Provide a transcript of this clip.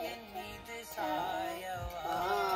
in me this Iowa.